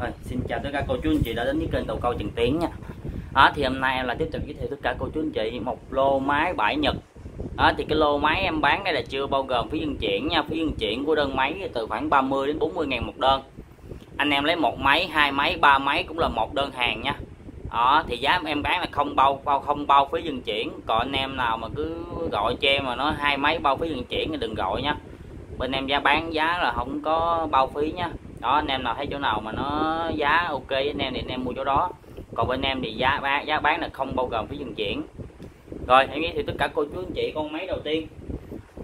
Rồi, xin chào tất cả cô chú anh chị đã đến với kênh đầu câu Trần Tiến nha. Đó, thì hôm nay em là tiếp tục giới thiệu tất cả cô chú anh chị một lô máy bãi Nhật. Đó, thì cái lô máy em bán đây là chưa bao gồm phí vận chuyển nha. Phí vận chuyển của đơn máy từ khoảng 30 đến 40 ngàn một đơn. Anh em lấy một máy hai máy ba máy cũng là một đơn hàng nha. Đó thì giá em bán là không bao bao không bao phí vận chuyển. Còn anh em nào mà cứ gọi cho em mà nó hai máy bao phí vận chuyển thì đừng gọi nha. Bên em giá bán giá là không có bao phí nha đó anh em nào thấy chỗ nào mà nó giá ok anh em thì anh em mua chỗ đó. Còn bên em thì giá bán giá bán là không bao gồm phí vận chuyển. Rồi em nghĩ thì tất cả cô chú anh chị con máy đầu tiên.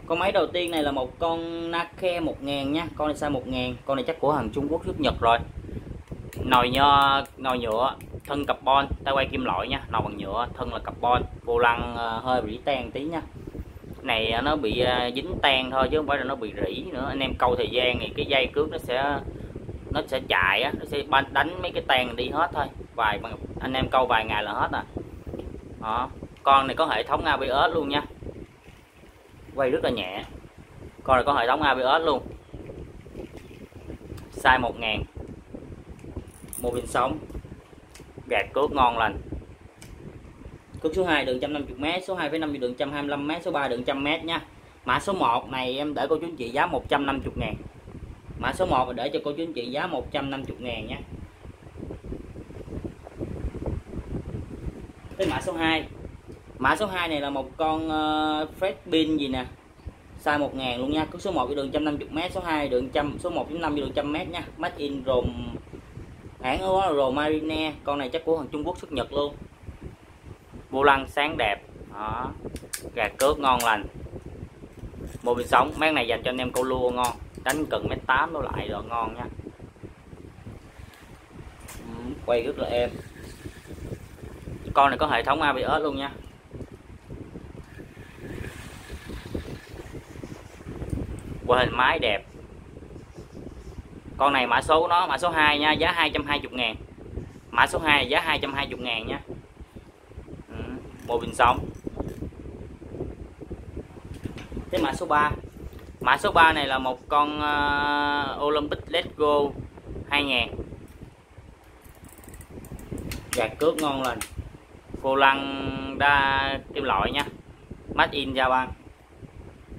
Con máy đầu tiên này là một con Nake 1000 nha con này size 1000 con này chắc của hàng Trung Quốc xuất Nhật rồi. Nồi nho nồi nhựa thân carbon tay quay kim loại nha nồi bằng nhựa thân là carbon. Vô lăng uh, hơi bị tan tí nha. Này à, nó bị uh, dính tan thôi chứ không phải là nó bị rỉ nữa. Anh em câu thời gian thì cái dây cước nó sẽ nó sẽ chạy á nó sẽ đánh mấy cái tan đi hết thôi. Vài anh em câu vài ngày là hết à đó con này có hệ thống ABS luôn nha. Quay rất là nhẹ. Con này có hệ thống ABS luôn. Size 1000 mô pin sống gạt cước ngon lành. Cước số 2 đường 150m số 2,5 đường 125m số 3 đường 100m nha. Mã số 1 này em để cô chú anh chị giá 150 ngàn mã số 1 để cho cô chú anh chị giá 150 ngàn nha tới mã số 2 mã số 2 này là một con uh, Fred pin gì nè. Size 1000 luôn nha. Cứ số 1 đường 150m số 2 đường 100 số 1.5 đường 100m nha. Made in Rome. Hãng đó là Romarine con này chắc của hàng Trung Quốc xuất Nhật luôn. Vô lăng sáng đẹp. Đó. Gạt cước ngon lành. Mô bình sống mấy này dành cho anh em câu lua ngon đánh cần mét tám đổ lại rồi ngon nha. Quay rất là êm. Con này có hệ thống ABS luôn nha. Qua hình máy đẹp. Con này mã số nó mã số 2 nha giá 220 ngàn. Mã số 2 giá 220 ngàn nha. Ừ, mô pin sống. Cái mã số 3 mã số 3 này là một con uh, Olympic Let's Go 2000 gạt dạ, cước ngon lành vô lăng đa kim loại nha made in Japan.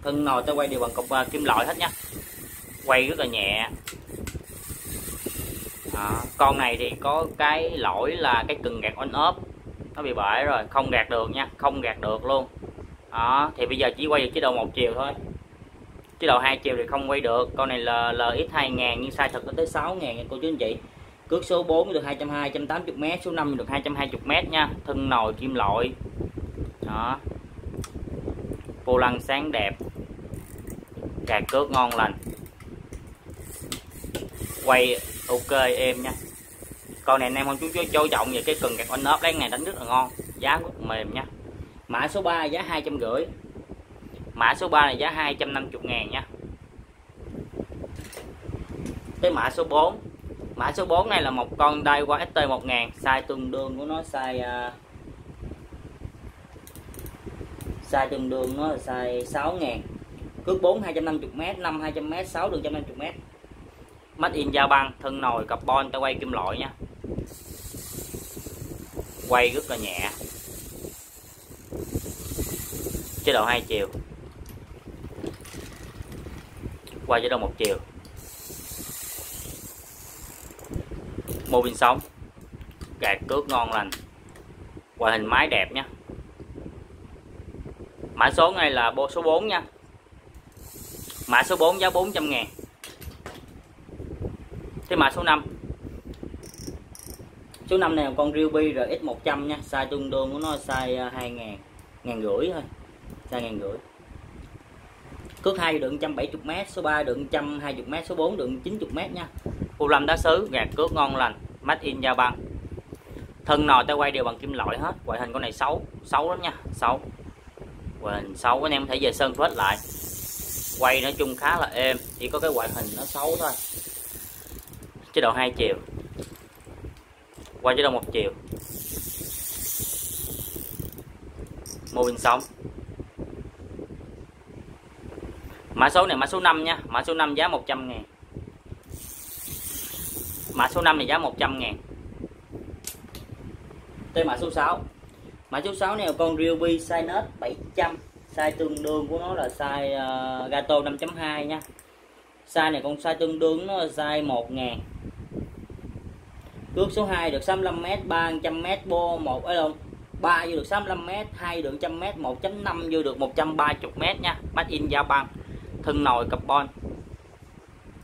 Thân ngồi tôi quay đều bằng cục ờ, uh, kim loại hết nha quay rất là nhẹ. À, con này thì có cái lỗi là cái cần gạt on off. Nó bị bể rồi không gạt được nha không gạt được luôn. Đó thì bây giờ chỉ quay được chế độ một chiều thôi chế độ hai chiều thì không quay được. Con này là LX 2000 nhưng size thật nó tới 6000 nha cô chú anh chị. Cước số 4 được 220 180 m số 5 được 220 m nha. Thân nồi kim loại. Đó. Vô lăng sáng đẹp. Cạc cước ngon lành. Quay ok em nha. Con này anh em không chú chú trọng về cái cần gạt on ốp lấy này đánh rất là ngon. Giá rất mềm nha. Mã số 3 giá hai trăm rưỡi mã số 3 này giá 250 ngàn nha. Cái mã số 4 mã số 4 này là một con đai qua ST 1000 size tương đương của nó size uh, size tương đương nó là size 6 ngàn. Cước 4 250m 5 200m 6 đường 150m Made in Japan thân nồi carbon ta quay kim loại nha. Quay rất là nhẹ. Chế độ hai chiều quay chế độ một chiều. Mô pin sống gạt cước ngon lành. Ngoại hình máy đẹp nhé mã số này là bộ số 4 nha. Mã số 4 giá 400 ngàn. Thế mã số 5 số 5 này là con Ruby RX100 nha. Size tương đương của nó size à, 2 ngàn ngàn rưỡi thôi. Size ngàn rưỡi cước 2 đường 170m số 3 đường 120m số 4 đường 90m nha. U lâm đá sứ gạt cước ngon lành, made in Japan thân nồi tay quay đều bằng kim loại hết, ngoại hình con này xấu xấu lắm nha, xấu. Ngoại hình xấu, anh em có thể về sơn phết lại. Quay nói chung khá là êm, chỉ có cái ngoại hình nó xấu thôi. Chế độ hai chiều. Quay chế độ một chiều. Mô bình sống. Mã số này mã số 5 nha. Mã số 5 giá 100 ngàn. Mã số 5 này giá 100 ngàn. Tới mã số 6 mã số 6 này là con Ryobi size nết 700 size tương đương của nó là size uh, gato 5.2 nha. Size này con size tương đương nó là size 1 ngàn. Cước số 2 được 65m 300m bo 1 ấy không? 3 vô được 65m 2 được 100m 1.5 vô được 130m nha. Made in Japan thân nồi carbon.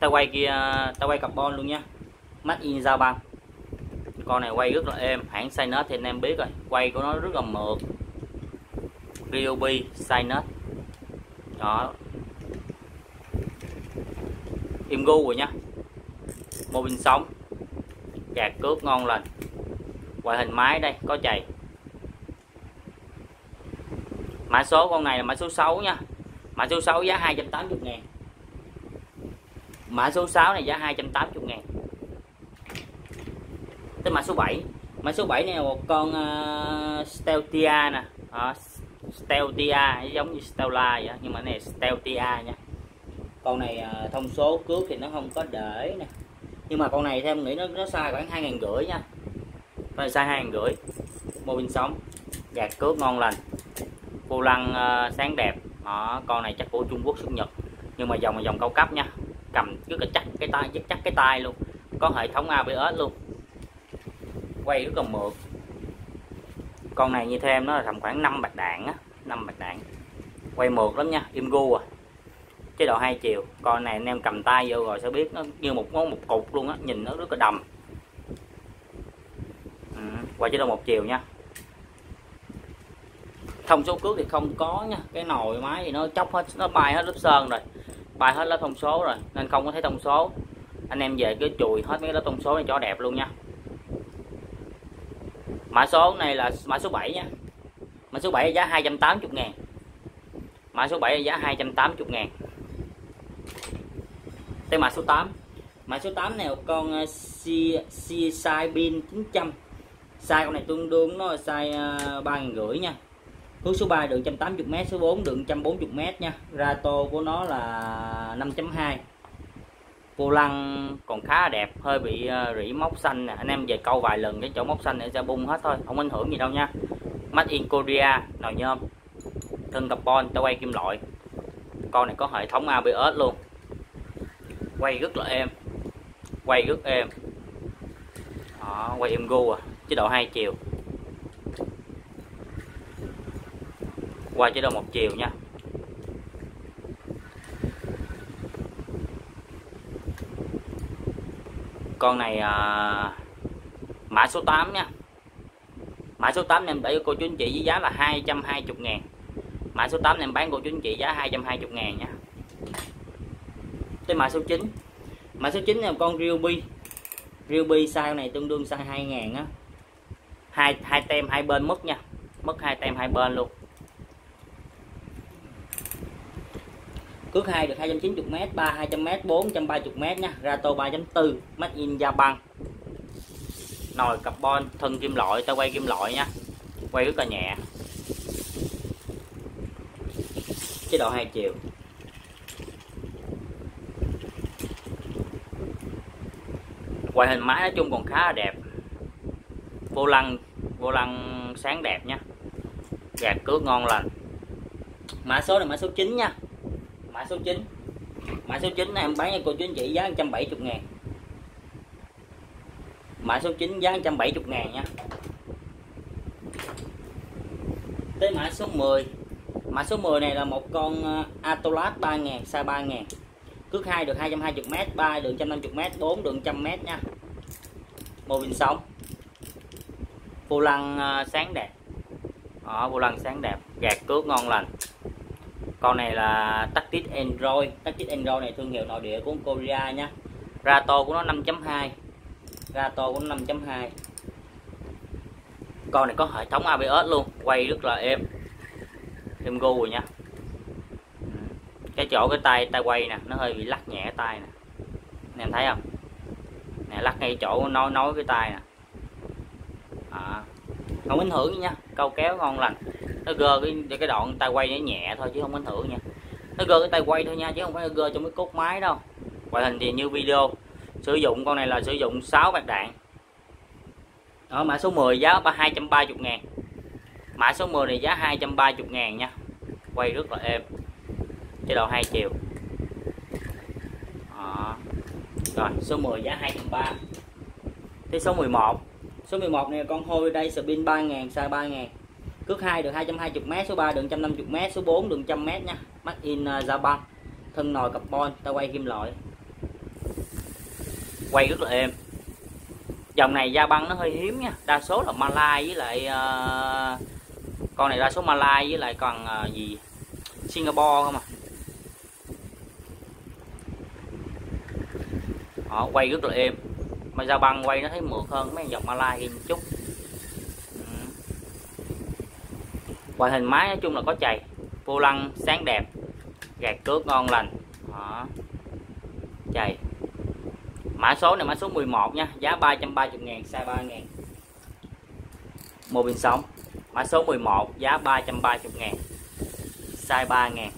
Ta quay kia ta quay carbon luôn nha mắt in Japan con này quay rất là êm, hãng Sinus thì anh em biết rồi. Quay của nó rất là mượt. Ryobi nết đó. Im gu rồi nha mô bình sống. Gạt cước ngon lành. Ngoại hình máy đây, có chày. Mã số con này là mã số 6 nha mã số 6 giá 280 ngàn. Mã số 6 này giá 280 ngàn. Tới mã số 7 mã số 7 này là một con uh, Steltia nè. À, Steltia giống như Stella vậy nhưng mà này Steltia nha. Con này uh, thông số cước thì nó không có để nè. Nhưng mà con này theo em nghĩ nó nó sai khoảng hai ngàn rưỡi nha. Con này sai hai ngàn rưỡi mô pin sống. Gạt cước ngon lành. Vô lăng uh, sáng đẹp đó, con này chắc của Trung Quốc xuất Nhật. Nhưng mà dòng là dòng cao cấp nha. Cầm cứ là chắc cái tay rất chắc cái tay luôn. Có hệ thống ABS luôn. Quay rất là mượt. Con này như thêm nó là tầm khoảng 5 bạch đạn á. 5 bạch đạn. Quay mượt lắm nha im gu à. Chế độ hai chiều. Con này anh em cầm tay vô rồi sẽ biết nó như một món một cục luôn á. Nhìn nó rất là đầm. Ừ, quay chế độ một chiều nha thông số cước thì không có nha. Cái nồi máy thì nó chóc hết, nó bay hết lớp sơn rồi. Bay hết lớp thông số rồi, nên không có thấy thông số. Anh em về cứ chùi hết mấy lớp thông số này cho đẹp luôn nha. Mã số này là mã số 7 nha. Mã số 7 giá 280 ngàn. Mã số 7 giá 280 ngàn. Tới mã số 8 mã số 8 này con size pin 900 size con này tương đương nó size ờ, 3 ngàn rưỡi nha hướng số 3 đường 180m số 4 đường 140m nha. Rato của nó là 5.2 vô lăng còn khá là đẹp hơi bị ờ, rỉ móc xanh nè. Anh em về câu vài lần cái chỗ móc xanh này sẽ bung hết thôi không ảnh hưởng gì đâu nha. Made in Korea nồi nhôm. Thân carbon ta quay kim loại. Con này có hệ thống ABS luôn. Quay rất là êm. Quay rất êm. Đó, quay êm gu à chế độ hai chiều. Qua chế độ một chiều nha. Con này à, mã số 8 nha. Mã số 8 em để cho cô chú anh chị với giá là 220 ngàn. Mã số 8 em bán cô chú anh chị giá 220 ngàn nha. Tới mã số 9 mã số 9 là con Ryobi. Ryobi size này tương đương size 2 ngàn á. Hai hai tem hai bên mất nha. Mất hai tem hai bên luôn. Cước 2 được 290m 3 200m 4 130m nha. Rato 3.4 Made in Japan. Nồi carbon, thân kim loại, ta quay kim loại nha. Quay rất là nhẹ. Chế độ hai chiều. Quay hình máy nói chung còn khá là đẹp. Vô lăng vô lăng sáng đẹp nha. Gạt cước ngon lành. Mã số này mã số 9 nha mã số 9 mã số 9 này em bán cho cô chú anh chị giá 170 ngàn. Mã số 9 giá 170 ngàn nha. Tới mã số 10 mã số 10 này là một con à, Atolat 3000 size 3000 cước 2 được 220m 3 đường 150m 4 đường 100m nha. Mô pin sống. Vô lăng à, sáng đẹp. Đó, vô lăng sáng đẹp. Gạt cước ngon lành con này là Tactic Android. Tactic Android này thương hiệu nội địa của Korea nha. Rato của nó 5.2 ra to của nó 5.2 con này có hệ thống ABS luôn quay rất là êm. Êm gu rồi nha. Cái chỗ cái tay tay quay nè nó hơi bị lắc nhẹ tay nè. Anh em thấy không? Nè lắc ngay chỗ nói nói cái tay nè. À, không ảnh hưởng nha. Câu kéo ngon lành. Nó gơ cái cái đoạn tay quay nó nhẹ thôi chứ không ảnh hưởng nha. Nó gơ cái tay quay thôi nha, chứ không phải gơ trong cái cốt máy đâu. Ngoại hình thì như video. Sử dụng, con này là sử dụng 6 bạc đạn. Ở mã số 10 giá 230 ngàn. Mã số 10 này giá 230 ngàn nha. Quay rất là êm. Chế độ hai chiều. Đó. rồi, số 10 giá 230 Thế số 11 Số 11 này con hôi đây spin 3000 size 3000 Cước 2 được 220m Số 3 được 150m Số 4 được 100m nha. Made in à, Japan Thân nồi carbon ta quay kim loại Quay rất là êm. Dòng này da băng nó hơi hiếm nha. Đa số là Malai với lại uh, Con này đa số Malai với lại còn uh, gì? Singapore không à? Đó, quay rất là êm mà ra băng quay nó thấy mượt hơn, mấy dòng Malay một chút. Ừ. Ngoại hình máy nói chung là có chày, vô lăng, sáng đẹp, gạt cước ngon lành. Đó. chày. Mã số này, mã số 11 nha, giá 330 ngàn, size 3 ngàn. Mô bình sống mã số 11 giá 330 ngàn, size 3 ngàn.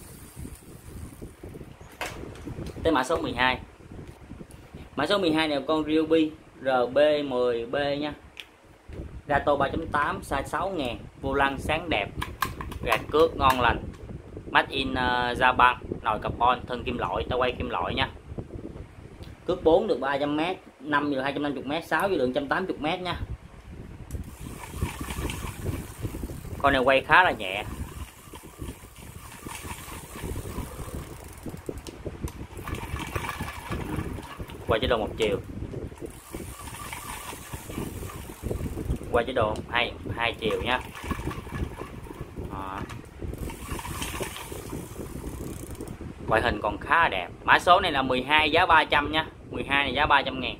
Tới mã số 12 mã số 12 này con Ryobi RB10B nha. Rato 3.8 size 6 ngàn vô lăng sáng đẹp gạt cước ngon lành. Made in uh, Japan nồi carbon thân kim loại ta quay kim loại nha. Cước 4 được 300m 5 được 250m 6 được 180m nha. Con này quay khá là nhẹ. Qua chế độ một chiều. Qua chế độ hai hai chiều nhé ngoại hình còn khá là đẹp. Mã số này là 12 giá 300 nha. 12 này giá 300 ngàn.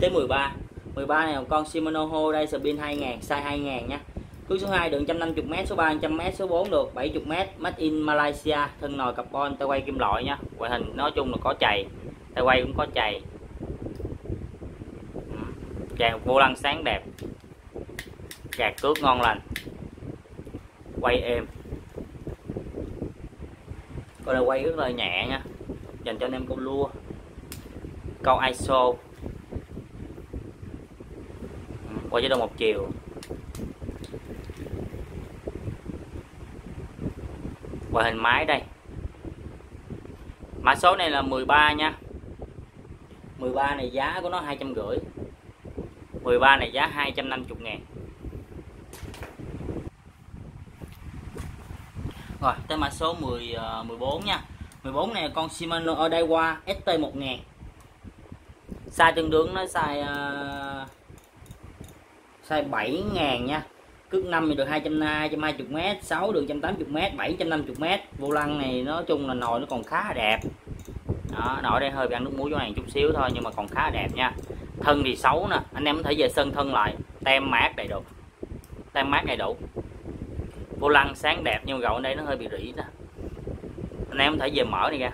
Tới 13 13 này con Shimano Ho Spin 2000 size 2000 nha. Cước số 2 đường 150m, số 3 100m, số 4 được 70m, made in Malaysia, thân nồi carbon, tay quay kim loại nha. Ngoại hình nói chung là có chày, tay quay cũng có chày. Ừ, Chàng vô lăng sáng đẹp. Chạc cước ngon lành. Quay êm. Con này quay rất là nhẹ nha. Dành cho anh em câu lua. Câu ISO. Ừ, quay chế độ một chiều. Và hình máy đây. Mã số này là 13 nha. 13 này giá của nó 250 13 này giá 250 ngàn. Rồi tới mã số 10 14 ờ, nha. 14 này con Shimano ở ST 1000 size tương đương nó size uh, size 7000 nha cước 5 thì được 220 m 6 được 180 m 750 m vô lăng này nói chung là nồi nó còn khá là đẹp. Đó nồi đây hơi bị ăn nước muối chỗ này chút xíu thôi nhưng mà còn khá đẹp nha. Thân thì xấu nè anh em có thể về sân thân lại. Tem mát đầy đủ. Tem mát đầy đủ. Vô lăng sáng đẹp nhưng mà gậu đây nó hơi bị rỉ nè anh em có thể về mở này ra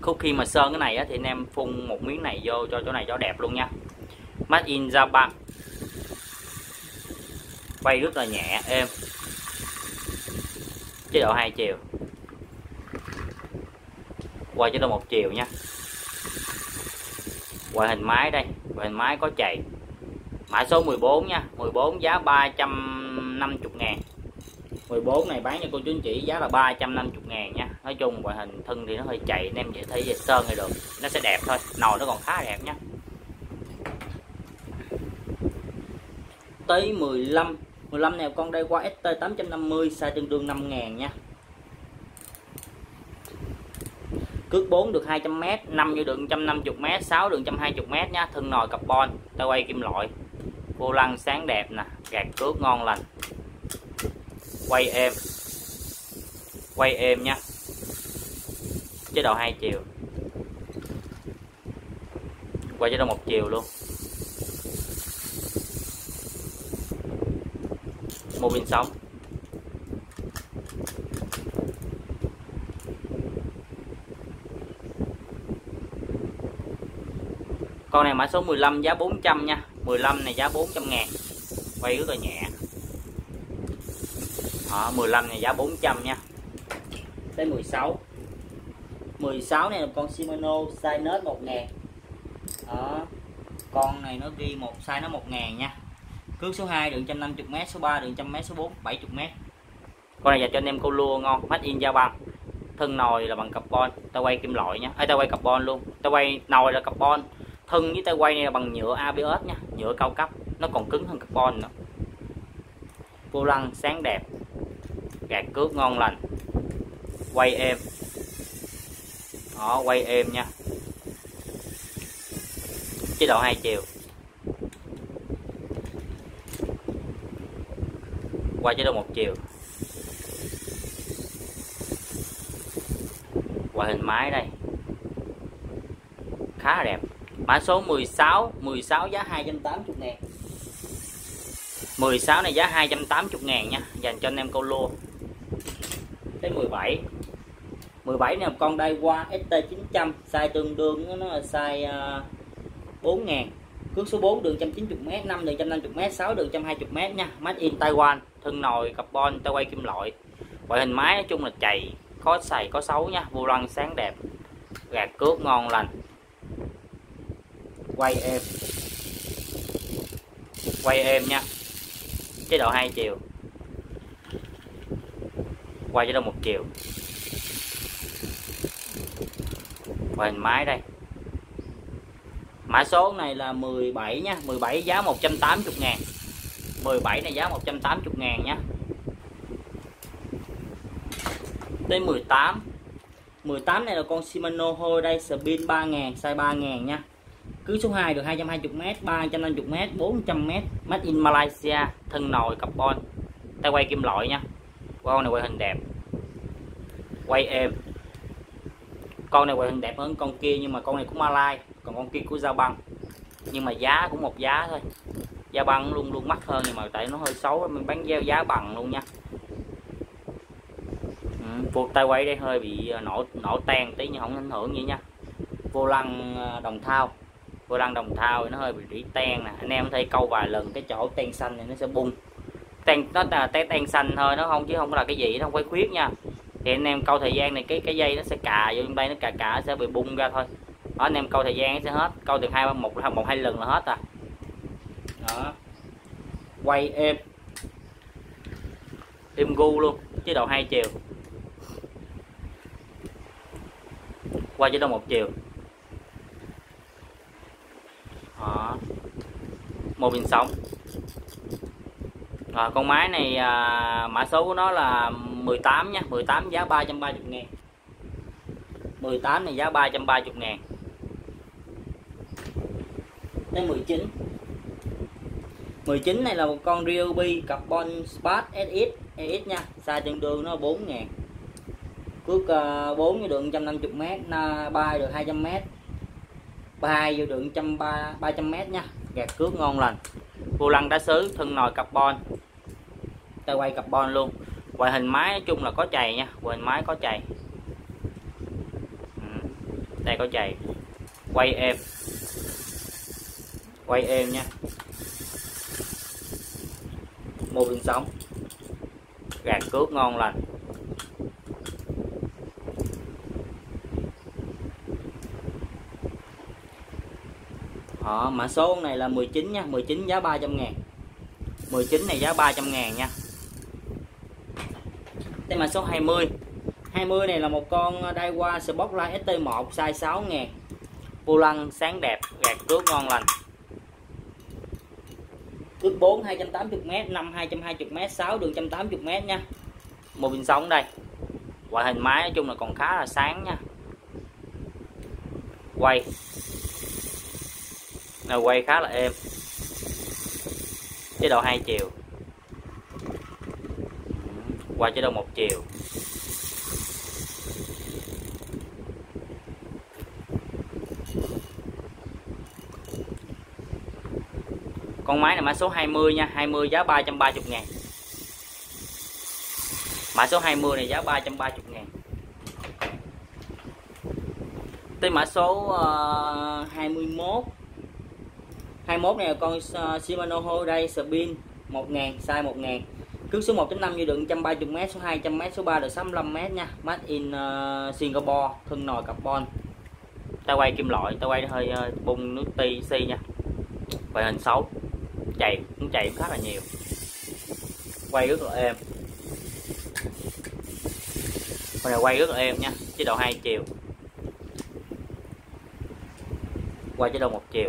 khúc khi mà sơn cái này á, thì anh em phun một miếng này vô cho chỗ này cho đẹp luôn nha. Made in Japan quay rất là nhẹ, êm. Chế độ hai chiều. Qua chế độ một chiều nha. Qua hình máy đây ngoại hình máy có chạy. Mã số 14 nha 14 giá 350 ngàn. 14 này bán cho cô chú anh chị giá là 350 ngàn nha. Nói chung ngoại hình thân thì nó hơi chạy, Anh em dễ thấy về sơn thì được. Nó sẽ đẹp thôi, Nồi nó còn khá đẹp nha. Tới 15 15 này con đây qua ST 850 size tương đương 5 ngàn nha. Cước 4 được 200m 5 như đường 150m 6 đường 120m nha, thân nồi carbon tay quay kim loại. Vô lăng sáng đẹp nè, gạt cước ngon lành. Quay êm. Quay êm nha. Chế độ hai chiều. Quay chế độ một chiều luôn. Một pin sóng con này mã số 15 giá 400 nha. 15 này giá 400 ngàn. Quay rất là nhẹ. Đó, 15 này giá 400 nha. Tới 16 16 này là con Shimano size nết 1000 đó con này nó ghi một size nó 1000 nha cước số 2 đường 150m số 3 đường 100m số 4 70m con này dành cho anh em câu lua ngon, made in da băng thân nồi là bằng carbon tay quay kim loại nha. Tay quay carbon luôn. Tay quay nồi là carbon, thân với tay quay này là bằng nhựa ABS nha, nhựa cao cấp. Nó còn cứng hơn carbon nữa. Vô lăng sáng đẹp. Gạt cước ngon lành. Quay êm. Đó, quay êm nha. Chế độ hai chiều. Qua chế độ một chiều. Qua hình máy đây. Khá là đẹp. Mã số 16 16 giá 280 ngàn. 16 này giá 280 ngàn nha, dành cho anh em câu lô tới 17 17 này con đây qua ST900 size tương đương nó là size ờ, 4 ngàn cước số 4 đường 190m 5 đường 150m 6 đường 120m nha. Made in Taiwan thân nồi, carbon tay quay kim loại. Ngoại hình máy nói chung là chạy có xài, có xấu nha. Vô lăng sáng đẹp, gạt cước ngon lành. Quay êm. Quay êm nha. Chế độ hai chiều. Quay chế độ một chiều. Ngoại hình máy đây mã số này là 17 nha 17 giá 180 ngàn. 17 này giá 180 ngàn nha. Tới 18 18 này là con Shimano Holiday Spin 3000 size 3000 nha. Cứ số 2 được 220m 350m 400m made in Malaysia, thân nồi, carbon. Tay quay kim loại nha. Con này quay hình đẹp. Quay êm con này quay hình đẹp hơn con kia nhưng mà con này cũng Malai còn con kia của Giao băng. Nhưng mà giá cũng một giá thôi. Giao băng luôn luôn mắc hơn nhưng mà tại nó hơi xấu mình bán giá, giá bằng luôn nha. Ừ, tay quay đây hơi bị à, nổ nổ tan tí nhưng không ảnh hưởng gì nha. Vô lăng à, đồng thau vô lăng đồng thau thì nó hơi bị rỉ tan nè. Anh em thấy câu vài lần cái chỗ tan xanh này nó sẽ bung. Tan nó là té tan xanh thôi nó không chứ không là cái gì nó không phải khuyết nha thì anh em câu thời gian này cái cái dây nó sẽ cà vô trong đây nó cà cà sẽ bị bung ra thôi. Đó, anh em câu thời gian sẽ hết câu từ hai một một hai lần là hết à đó. Quay êm. Êm gu luôn chế độ hai chiều. Quay chế độ một chiều. Đó. một bình sống rồi con máy này à, mã số của nó là 18 nha. 18 giá 330 ngàn 18 này giá 330 ngàn tới 19 19 này là một con Ryobi Carbon Spark SX EX nha xa tương đương nó 4 ngàn cước à, 4 vô đường 150m 3 được 200m 3 vô đường 130 300m nha. Gạt cước ngon lành. Vô lăng đá sứ thân nồi carbon tay quay carbon luôn. Ngoại hình máy nói chung là có chày nha ngoại hình máy có chày. Ừ. đây có chày. Quay êm. Quay êm nha. Mô pin sống. Gạt cước ngon lành. Đó, mã số này là 19 nha 19 giá 300 ngàn. 19 này giá 300 ngàn nha. Đây mã số 20 20 này là một con Daiwa Spotlight ST1 size 6 ngàn. Vô lăng sáng đẹp, gạt cước ngon lành. Cước 4 280m 5 220m 6 đường 180m nha. Một bình sống đây. Ngoại hình máy nói chung là còn khá là sáng nha. Quay. Nào, quay khá là êm. Chế độ hai chiều. Qua chế độ một chiều. Con máy này mã số 20 nha 20 giá 330 ngàn. Mã số 20 này giá 330 ngàn. Tới mã số uh, 21 21 này là con uh, Shimano Holiday Spin 1 ngàn size 1000 ngàn số 1.5 như đựng 130m số 200m số 3 được 65m nha. Made in uh, Singapore thân nồi carbon. Ta quay kim loại ta quay hơi ờ, uh, bung nước ti xi nha. Quay hình xấu. Chạy cũng chạy khá là nhiều. Quay rất là êm. Con này quay rất là êm nha chế độ hai chiều. Quay chế độ một chiều.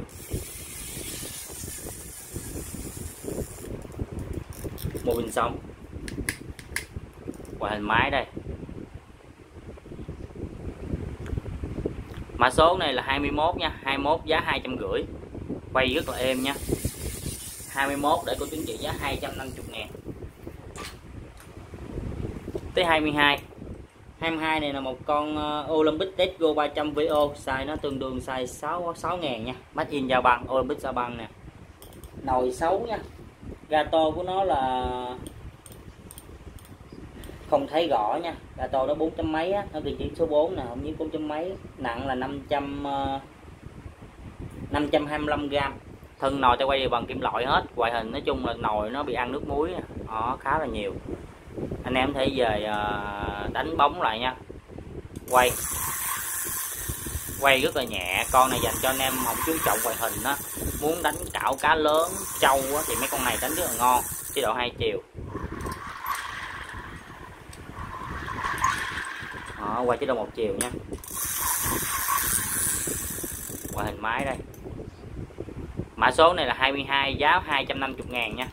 Một bình sống. Quay hình máy đây. Mã số này là 21 nha 21 giá hai trăm rưỡi. Quay rất là êm nha. 21 để cô chú trị giá 250 ngàn. Tới 22 22 này là một con ờ, Olympic Tesco 300 VO size nó tương đương size 6 6 ngàn nha. Made in Gia Băng Olympic Gia Băng nè. Nồi xấu nha gato của nó là không thấy rõ nha. Gato nó bốn trăm mấy á nó tiền chỉ số 4 nè không biết 4 chấm mấy nặng là 500 uh, 525 gram. Thân nồi ta quay bằng kim loại hết ngoại hình nói chung là nồi nó bị ăn nước muối đó khá là nhiều. Anh em thấy về uh, đánh bóng lại nha. Quay. Quay rất là nhẹ con này dành cho anh em không chú trọng ngoại hình đó muốn đánh cạo cá lớn trâu thì mấy con này đánh rất là ngon. Chế độ hai chiều. Đó, qua chế độ một chiều nha. Qua hình máy đây. Mã số này là 22 giá 250 ngàn nha.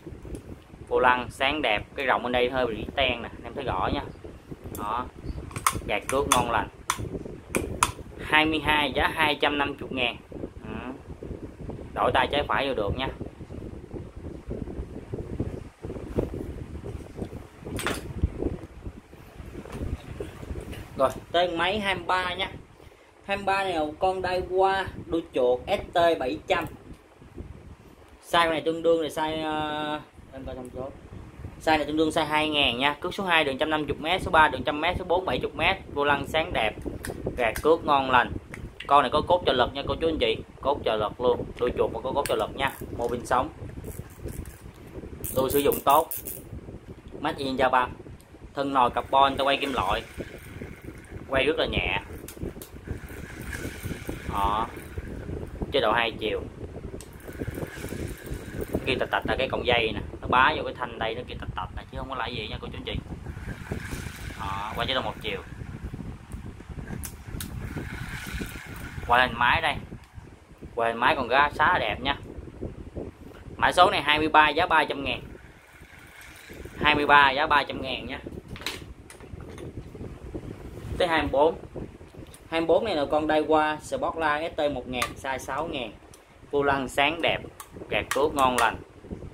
Vô lăng sáng đẹp cái rộng bên đây hơi bị ten nè em thấy rõ nha. Đó gạt cước ngon lành. 22 giá 250 ngàn đổi tay trái phải vô được nha. Rồi tới máy 23 nha. 23 này là con đai qua đuôi chuột ST 700 size này tương đương là size uh, em coi thông số. Size này tương đương size 2000 nha. Cước số 2 đường 150m số 3 đường 100m số 4 70m vô lăng sáng đẹp gạt cước ngon lành con này có cốt cho lật nha, cô chú anh chị. Cốt cho lật luôn. Đuôi chuột mà có cốt cho lật nha. Mô bình sống. Tôi sử dụng tốt. Made in Japan thân nồi carbon tôi quay kim loại. Quay rất là nhẹ. Họ chế độ hai chiều. Kia tạch tạch là cái cọng dây nè. Nó bá vô cái thanh đây, nó kia tạch tạch nè, chứ không có lại gì nha, cô chú anh chị. Họ quay chế độ một chiều. Quay lên máy đây. Quay lên máy còn ra xá đẹp nha. Mã số này 23 giá 300 ngàn. 23 giá 300 ngàn nha. Tới 24 24 này là con đai qua Sportline ST 1000 size 6000 vô lăng sáng đẹp kẹt cước ngon lành.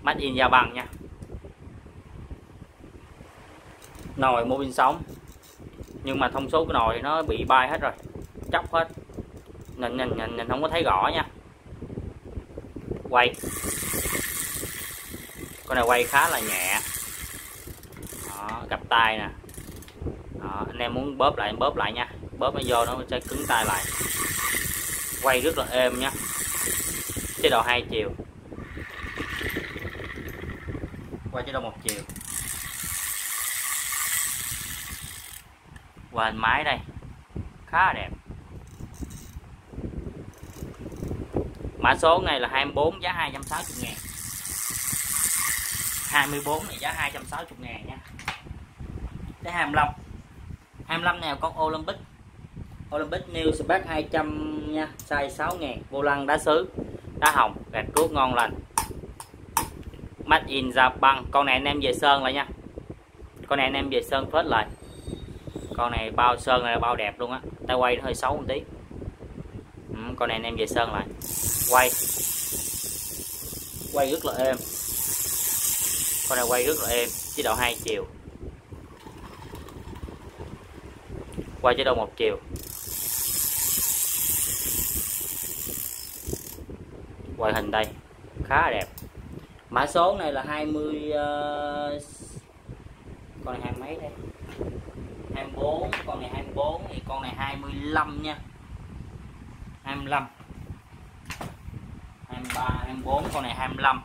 Made in da bằng nha. Nồi mô pin sống nhưng mà thông số cái nồi nó bị bay hết rồi. Chóc hết nhìn nhìn nhìn, nhìn không có thấy rõ nha. Quay. Con này quay khá là nhẹ. Đó, gặp tay nè. Đó, anh em muốn bóp lại bóp lại nha. Bóp nó vô nó sẽ cứng tay lại. Quay rất là êm nha. Chế độ hai chiều. Quay chế độ một chiều. Và hình máy đây. Khá là đẹp. Mã số này là 24 giá 260 ngàn. 24 này giá 260 ngàn nha. Cái 25 25 này con Olympic. Olympic New Spark 200 nha size 6 ngàn. Vô lăng đá sứ đá hồng gạch cước ngon lành. Made in Japan. Con này anh em về sơn lại nha. Con này anh em về sơn phết lại. Con này bao sơn này là bao đẹp luôn á. Tay quay nó hơi xấu một tí. Ừ, con này anh em về sơn lại quay. Quay rất là êm. Con này quay rất là êm chế độ hai chiều. Quay chế độ một chiều. Quay hình đây khá là đẹp. Mã số này là 20 uh, ờ, con này hai mấy đây? 24 con này 24 thì con này 25 nha. 25 23 24 con này 25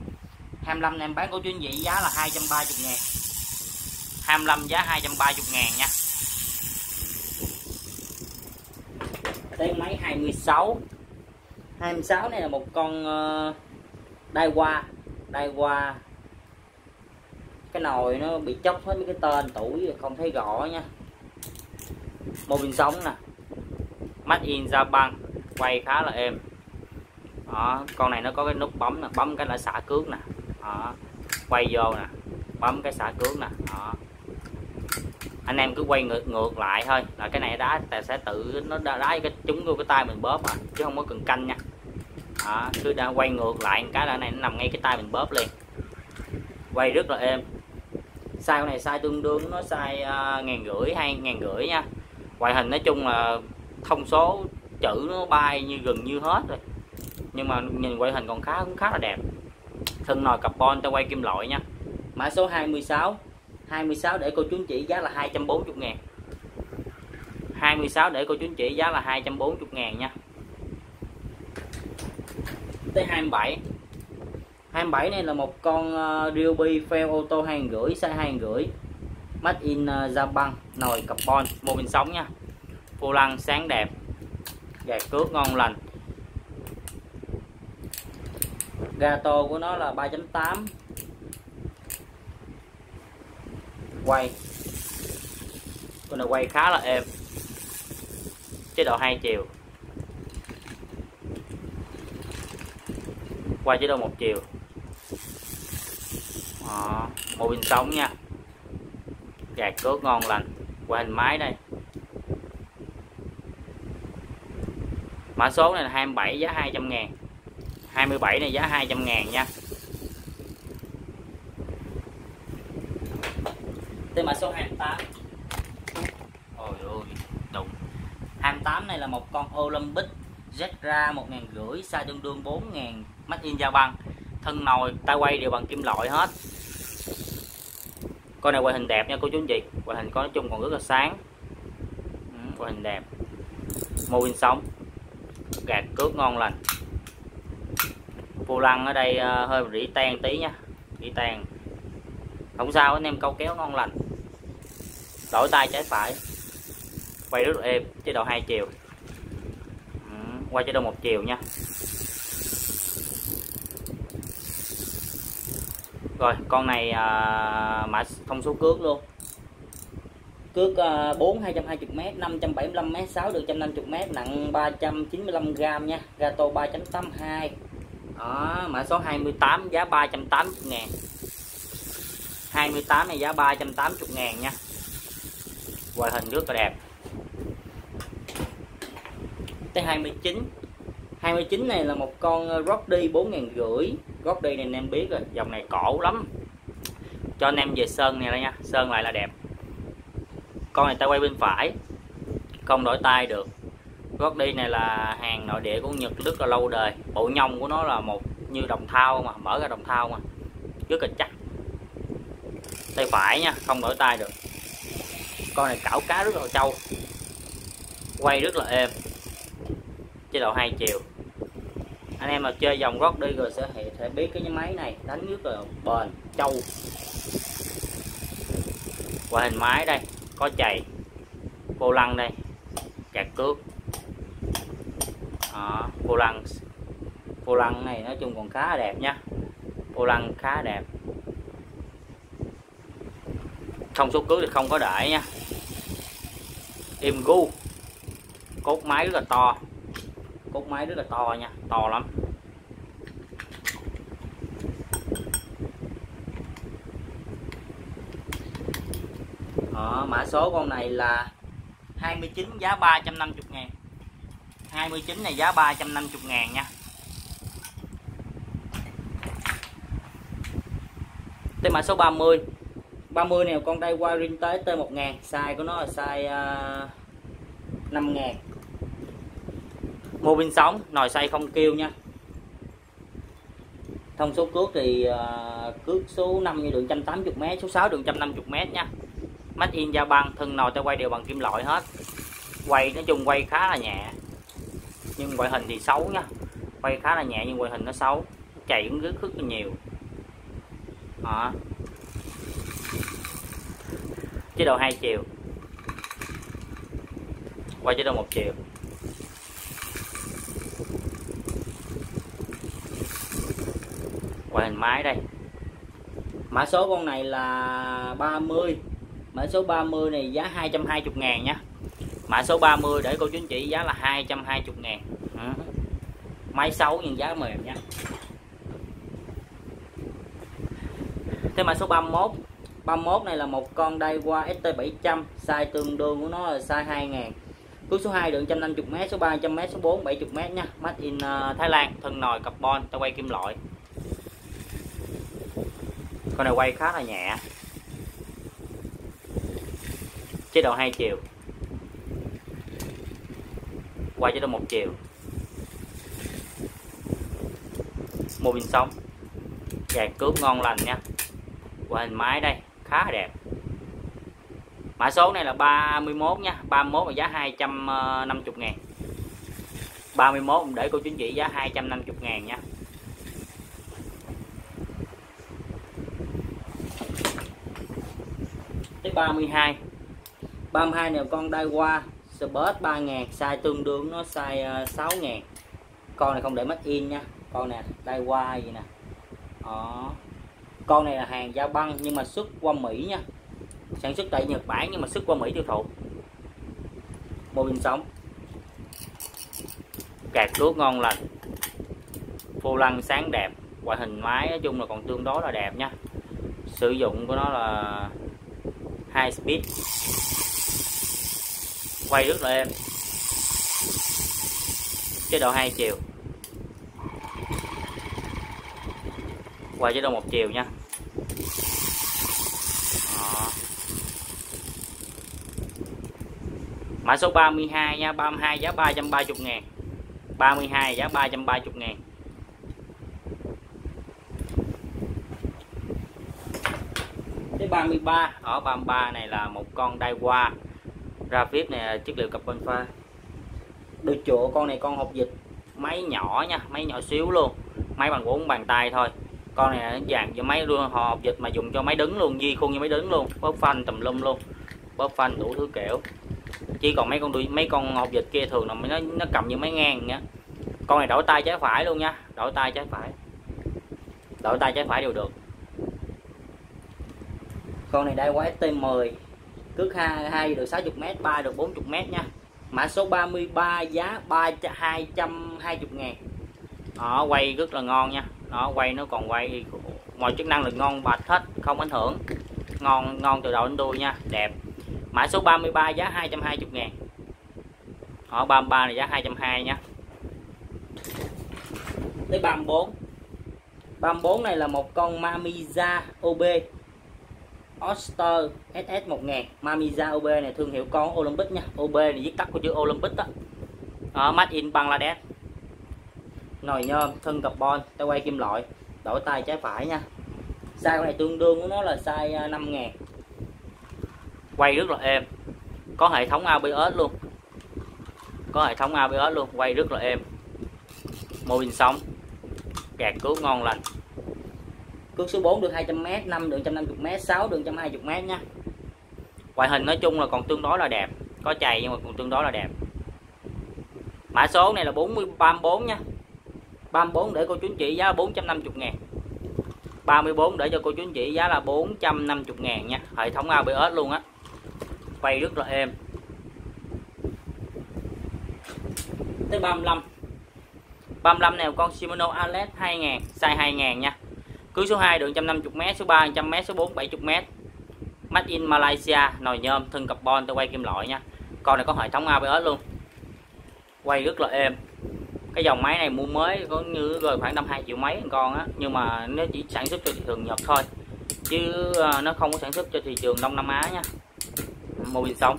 25 em bán của anh chị giá là 230 ngàn. 25 giá 230 ngàn nha. Đây máy 26 26 này là một con ờ, đai qua đai qua cái nồi nó bị chóc hết mấy cái tên tuổi không thấy rõ nha. Mô pin sống nè. Mắt in ra băng quay khá là êm đó, con này nó có cái nút bấm nè bấm cái là xả cước nè. Đó, quay vô nè bấm cái xả cước nè. Đó. Anh em cứ quay ngược ngược lại thôi là cái này đá ta sẽ tự nó đá, đá cái trúng vô cái tay mình bóp à chứ không có cần canh nha. Đó, cứ đã quay ngược lại cái là này nó nằm ngay cái tay mình bóp liền. Quay rất là êm. Size này sai tương đương nó sai uh, à, ngàn rưỡi hay ngàn rưỡi nha. Ngoại hình nói chung là thông số chữ nó bay như gần như hết rồi nhưng mà nhìn ngoại hình còn khá cũng khá là đẹp. Thân nồi carbon ta quay kim loại nha. Mã số 26 26 để cô chú anh chị giá là 240 ngàn. 26 để cô chú anh chị giá là 240 ngàn nha. Tới 27 27 này là một con uh, Ryobi fail ô tô rưỡi size 2 rưỡi Made in uh, Japan. Nồi carbon mô hình sống nha. Vô lăng sáng đẹp. Gạt cước ngon lành gato của nó là 3.8 quay. Con này quay khá là êm. Chế độ hai chiều. Quay chế độ một chiều. Đó, một pin sống nha. Gạt cước ngon lành. Qua hình máy đây. Mã số này là 27 giá 200 ngàn. 27 này giá 200 ngàn nha. Tên mã số 28 ôi ôi đụng. 28 này là một con Olympic Zetra 1 ngàn rưỡi size tương đương 4 ngàn mắt in da băng thân nồi tay quay đều bằng kim loại hết. Con này quay hình đẹp nha cô chú anh chị. Quay hình con nói chung còn rất là sáng. Ừ, quay hình đẹp. Mô pin sống. Gạt cước ngon lành vô lăng ở đây ờ, hơi rỉ tan tí nha. Rỉ tan. Không sao anh em câu kéo ngon lành. Đổi tay trái phải. Quay rất êm chế độ hai chiều. Ừ, quay chế độ một chiều nha. Rồi con này à, mã thông số cước luôn. Cước à, 4 220m 575m 6 được 150m nặng 395g nha. Gato 3.82 đó, mã số 28 giá 380 ngàn 28 này giá 380 ngàn nha. Ngoại hình rất là đẹp. Tới 29 29 này là một con ờ, Roddy 4 ngàn rưỡi. Roddy này anh em biết rồi, dòng này cổ lắm. Cho anh em về sơn này nha, sơn lại là đẹp. Con này ta quay bên phải, không đổi tay được gót đi này là hàng nội địa của Nhật rất là lâu đời. Bộ nhông của nó là một như đồng thau mà, mở ra đồng thau mà. Rất là chắc. Tay phải nha, không đổi tay được. Con này cảo cá rất là trâu. Quay rất là êm. Chế độ hai chiều. Anh em mà chơi dòng gót đi rồi sẽ sẽ biết cái máy này đánh rất là bền, trâu. Qua hình máy đây, có chày. Vô lăng đây cạc cước. Ờ, đó, vô lăng. Vô lăng này nói chung còn khá là đẹp nha. Vô lăng khá đẹp. Thông số cước thì không có để nha. Im gu. Cốt máy rất là to. Cốt máy rất là to nha. To lắm. Đó, mã số con này là 29 giá 350 ngàn. 29 này giá 350 ngàn nha. Tên mã số 30 30 này con đây wiring tới T1000 size của nó là size à, uh, 5 ngàn. Mô pin sóng nồi xay không kêu nha. Thông số cước thì uh, cước số 5 như đường 180m, số 6 đường 150m nha. Made in da băng thân nồi ta quay đều bằng kim loại hết. Quay nói chung quay khá là nhẹ. Nhưng ngoại hình thì xấu nha. Quay khá là nhẹ nhưng ngoại hình nó xấu. Chạy cũng rất rất là nhiều. Đó. chế độ hai chiều. Qua chế độ một chiều. Qua hình máy đây. Mã số con này là 30 mã số 30 này giá 220 ngàn nha mã số 30 để cô chú anh chị giá là 220 ngàn. Ừ. máy xấu nhưng giá mềm nha. Thế mã số 31 31 này là một con đai qua ST700 size tương đương của nó là size 2000 Cước số 2 đường 150m, số 3 100m, số 4 70m nha. Made in uh, Thái Lan, thân nồi carbon, ta quay kim loại. Con này quay khá là nhẹ. Chế độ hai chiều. Quay cho nó một chiều. Mô pin sống. Dàn cướp ngon lành nha. Qua hình máy đây, khá đẹp. Mã số này là 31 nha. 31 là giá 250 ngàn. 31 để cô chính trị giá 250 ngàn nha. Tới 32 32 này con đai qua Spurs 3 ngàn size tương đương nó size 6 ờ, ngàn. Con này không để mất in nha. Con nè đai qua gì nè. Đó. Con này là hàng giao băng nhưng mà xuất qua Mỹ nha. Sản xuất tại Nhật Bản nhưng mà xuất qua Mỹ tiêu thụ. Mô bình sống. Cạt lúa ngon lành. Phô lăng sáng đẹp. Ngoại hình máy nói chung là còn tương đối là đẹp nha. Sử dụng của nó là high speed quay rất là êm chế độ hai chiều quay chế độ một chiều nha. Đó. mã số 32 nha. 32 giá 330 ngàn. 32 giá 330 ngàn. Cái 33 ở 33 này là một con đai qua ra viết này chất liệu carbon pha được chỗ con này con hộp dịch. Máy nhỏ nha, máy nhỏ xíu luôn. Máy bằng bốn bàn tay thôi. Con này dạng cho máy luôn hộp dịch mà dùng cho máy đứng luôn, di khuôn như máy đứng luôn. Bóp phanh tùm lum luôn. Bóp phanh đủ thứ kiểu. Chỉ còn mấy con đuôi, mấy con hộp dịch kia thường là nó nó cầm như máy ngang nhá con này đổi tay trái phải luôn nha, đổi tay trái phải. Đổi tay trái phải đều được. Con này đây quá ST10 cước 2, 2 được 60 m 3 được 40 m nha. Mã số 33 giá 3 220 ngàn. Đó quay rất là ngon nha. Nó quay nó còn quay mọi chức năng là ngon bạch hết không ảnh hưởng. Ngon ngon từ đầu đến đuôi nha đẹp. Mã số 33 giá 220 ngàn. Ở 33 này giá 220 nha. Tới 34 34 này là một con Mamiza OB Oster SS 1000 Mamiza OB này, thương hiệu con Olympic nha. OB này, viết tắt của chữ Olympic đó. đó, Made in Bangladesh. Nồi nhôm, thân carbon tay quay kim loại. Đổi tay trái phải nha. Size này tương đương của nó là size à, 5000. quay rất là êm. Có hệ thống ABS luôn. Có hệ thống ABS luôn, quay rất là êm. Mô bình sống. Gạt cứu ngon lành cước số 4 được 200m 5 đường 150m 6 đường 120m nha. Ngoại hình nói chung là còn tương đối là đẹp, có chày nhưng mà còn tương đối là đẹp. Mã số này là 40 34 nha. 34 để cô chú anh chị giá 450 ngàn. 34 để cho cô chú anh chị giá là 450 ngàn nha. Hệ thống ABS luôn á. Quay rất là êm. Tới 35 35 này con Shimano Alex 2000 size 2000 nha cưới số 2 đường 150m số 3 100m số 4 70m Made in Malaysia, nồi nhôm, thân carbon tôi quay kim loại nha. Con này có hệ thống ABS luôn. Quay rất là êm. Cái dòng máy này mua mới có như rồi khoảng năm hai triệu mấy con á, nhưng mà nó chỉ sản xuất cho thị trường Nhật thôi. Chứ ờ, nó không có sản xuất cho thị trường Đông Nam Á nha. Mô pin sống.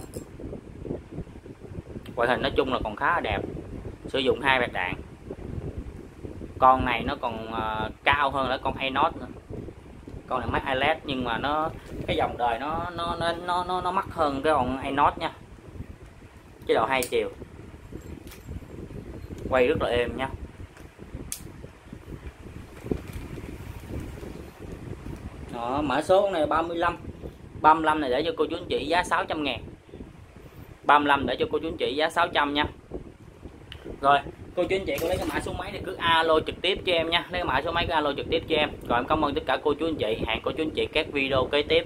Ngoại hình nói chung là còn khá là đẹp. Sử dụng hai bạc đạn con này nó còn uh, cao hơn là con Anos nữa. Con này máy iLED nhưng mà nó cái dòng đời nó nó nó nó nó, nó mắc hơn cái con Anos nha. Chế độ hai chiều. Quay rất là êm nha. Đó mã số này 35 35 này để cho cô chú anh chị giá 600 ngàn. 35 để cho cô chú anh chị giá 600 nha. Rồi cô chú anh chị có lấy cái mã số máy thì cứ alo trực tiếp cho em nha. Lấy cái mã số máy cứ alo trực tiếp cho em. Rồi em cảm ơn tất cả cô chú anh chị, hẹn cô chú anh chị các video kế tiếp.